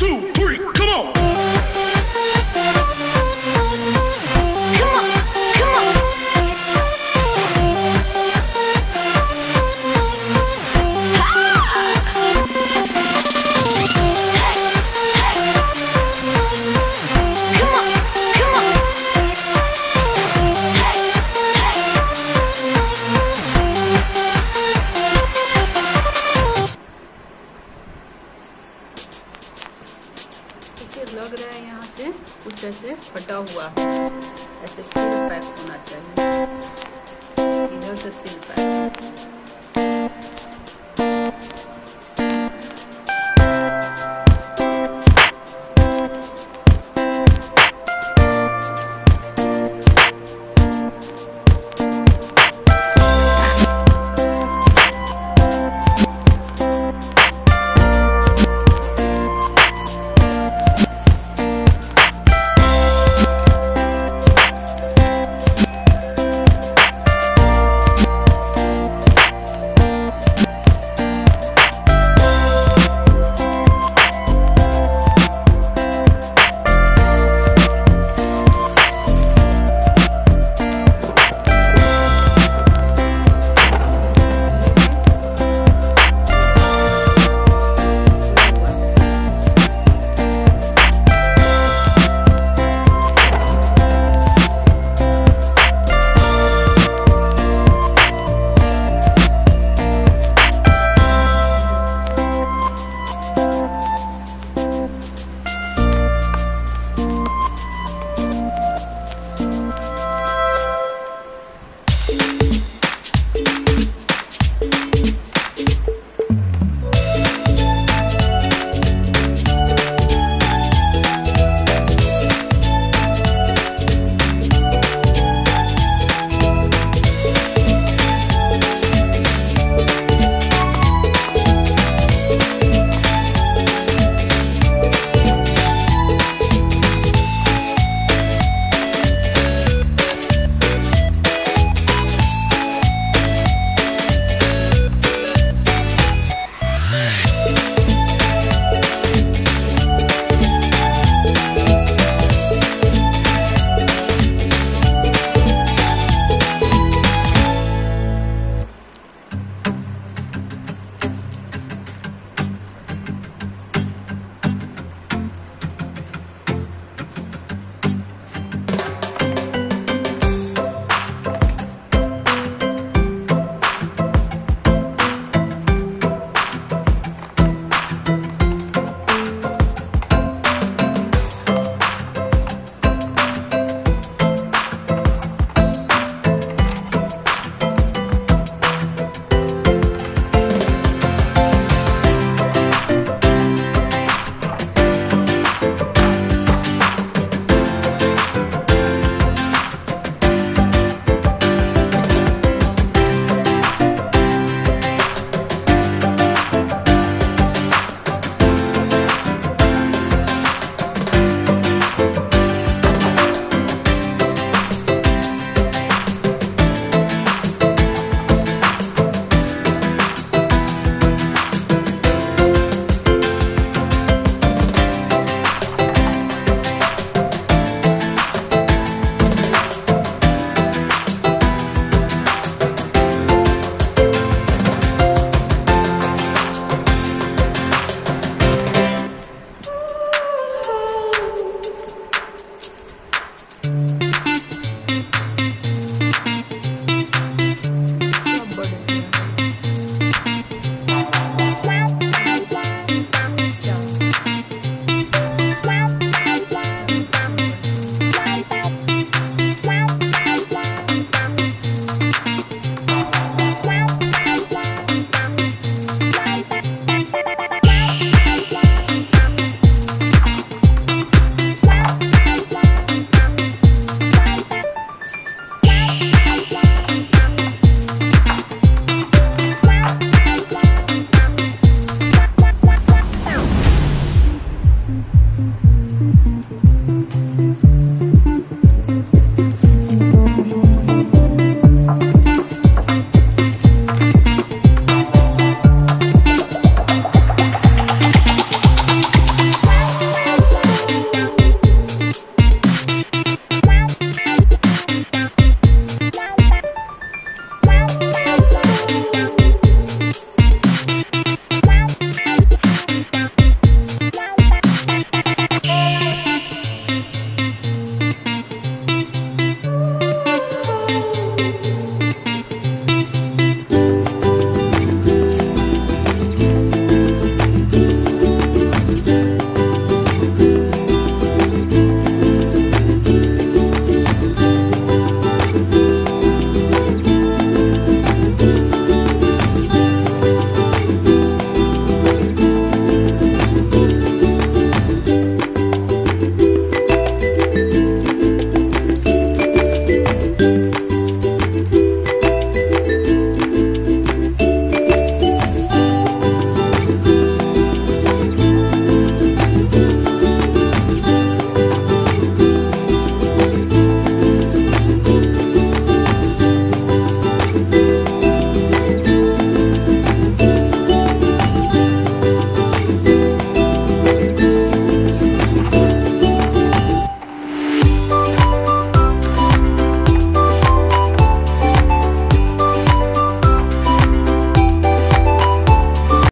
two, three, come on. हुआ। ऐसे सिल पैक होना चाहिए। इधर से सिल पैक